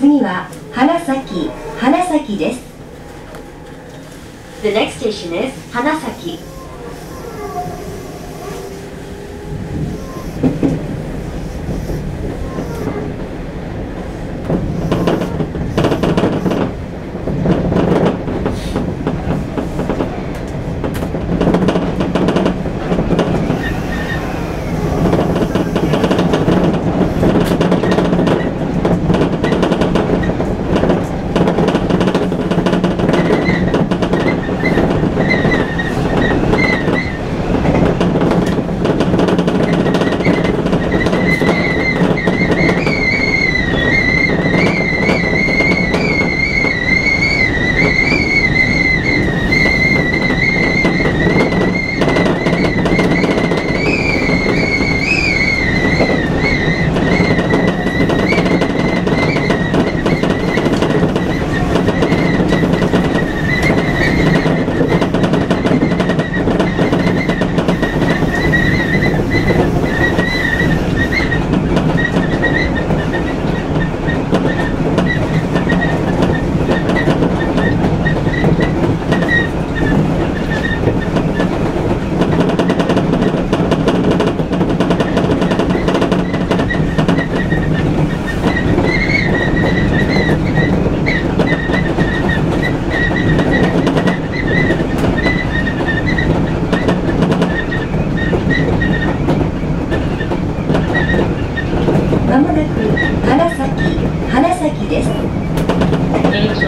次は花咲花咲です The next station is 花咲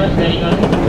は左側です。